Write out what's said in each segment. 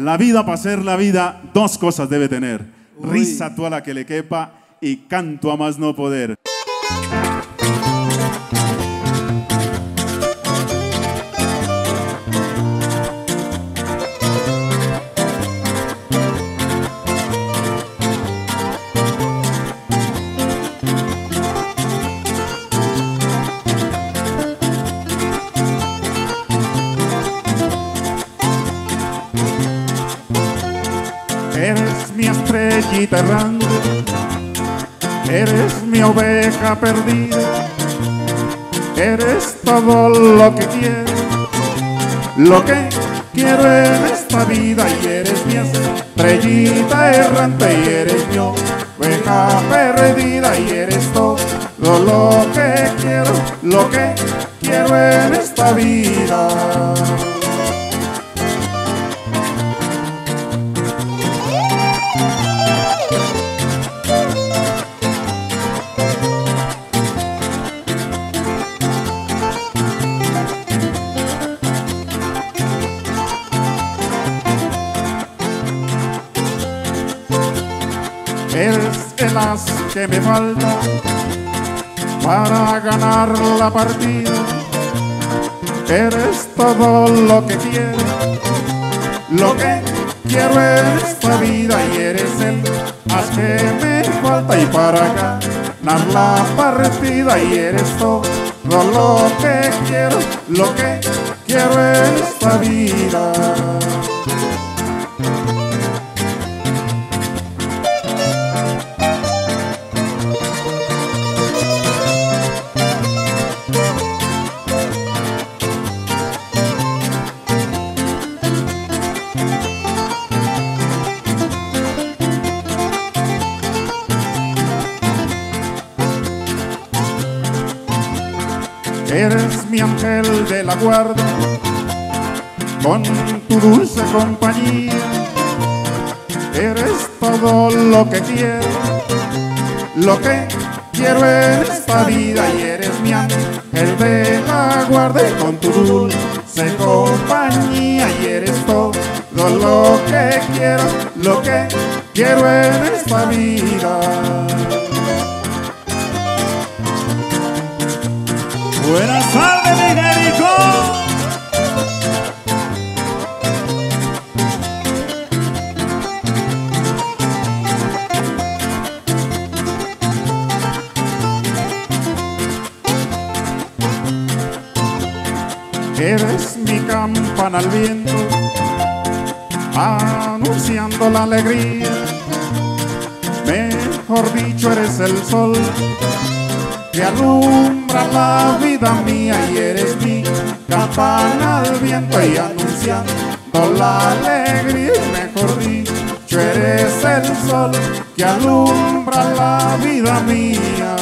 La vida, para ser la vida, dos cosas debe tener. Risa tú a la que le quepa y canto a más no poder. Errante, eres mi oveja perdida, eres todo lo que quiero, lo que quiero en esta vida y eres mi estrellita errante y eres mi oveja perdida y eres todo lo que quiero, lo que quiero en esta vida. Eres el as que me falta para ganar la partida. Eres todo lo que quiero, lo que quiero esta vida y eres el as que me falta y para ganar la partida y eres todo lo que quiero, lo que quiero esta vida. Eres mi ángel de la guarda, con tu dulce compañía. Eres todo lo que quiero, lo que quiero en esta vida. Y eres mi ángel de la guarda, con tu dulce compañía. Y eres todo lo que quiero, lo que quiero en esta vida. Buenas tardes, Miguelico. Eres mi campana al viento, anunciando la alegría. Mejor dicho, eres el sol que alumbra la vida mía y eres mi campana al viento y anunciando la alegría. Mejor dicho, eres el sol que alumbra la vida mía.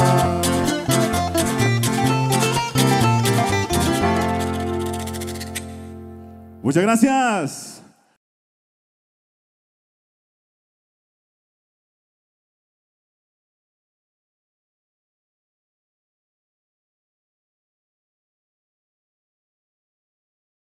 Muchas gracias.